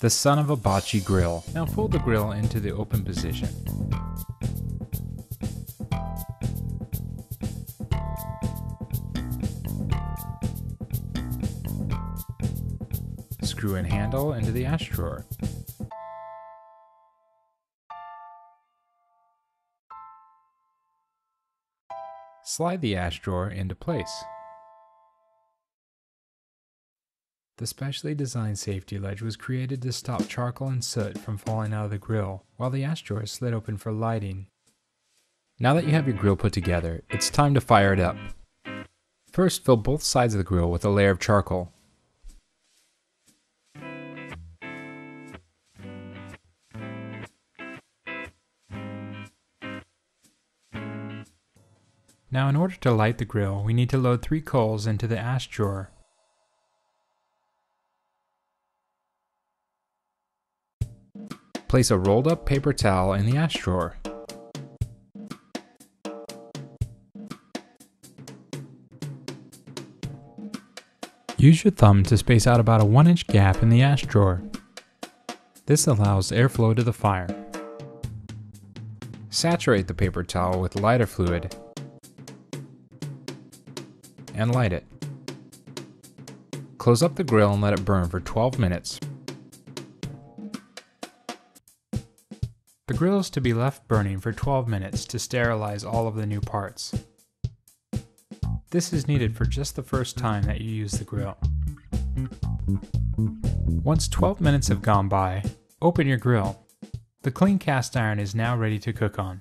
The son of Hibachi grill. Now fold the grill into the open position. Screw in handle into the ash drawer. Slide the ash drawer into place. The specially designed safety ledge was created to stop charcoal and soot from falling out of the grill, while the ash drawer is slid open for lighting. Now that you have your grill put together, it's time to fire it up. First, fill both sides of the grill with a layer of charcoal. Now in order to light the grill, we need to load three coals into the ash drawer. Place a rolled up paper towel in the ash drawer. Use your thumb to space out about a 1 inch gap in the ash drawer. This allows airflow to the fire. Saturate the paper towel with lighter fluid and light it. Close up the grill and let it burn for 12 minutes. The grill is to be left burning for 12 minutes to sterilize all of the new parts. This is needed for just the first time that you use the grill. Once 12 minutes have gone by, open your grill. The clean cast iron is now ready to cook on.